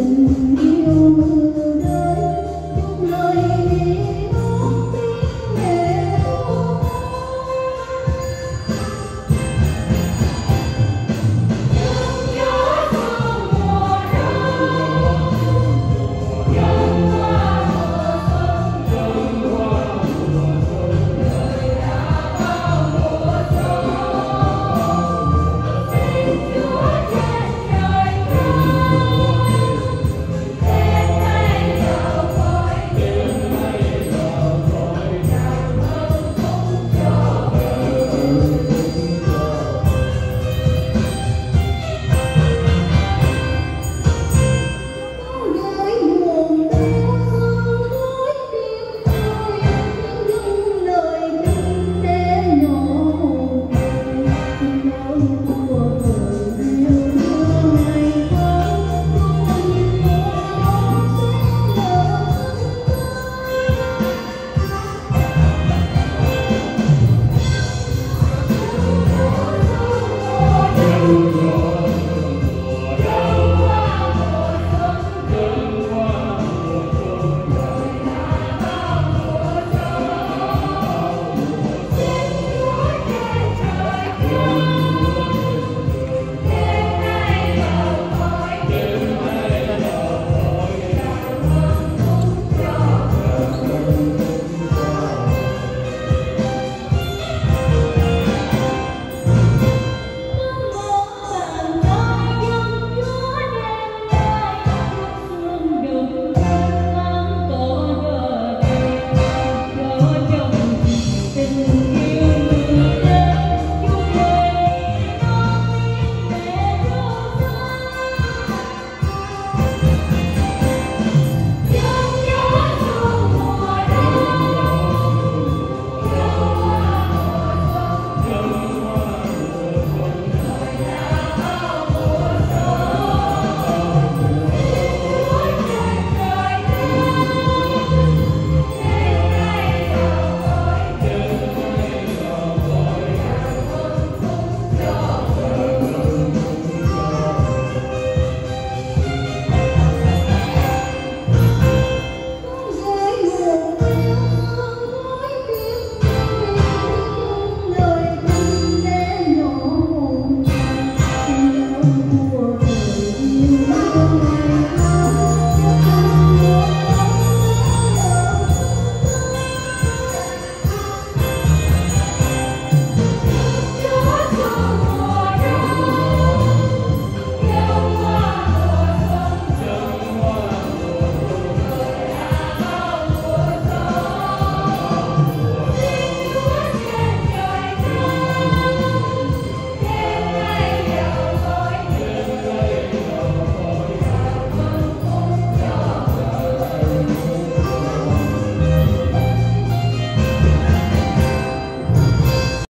Then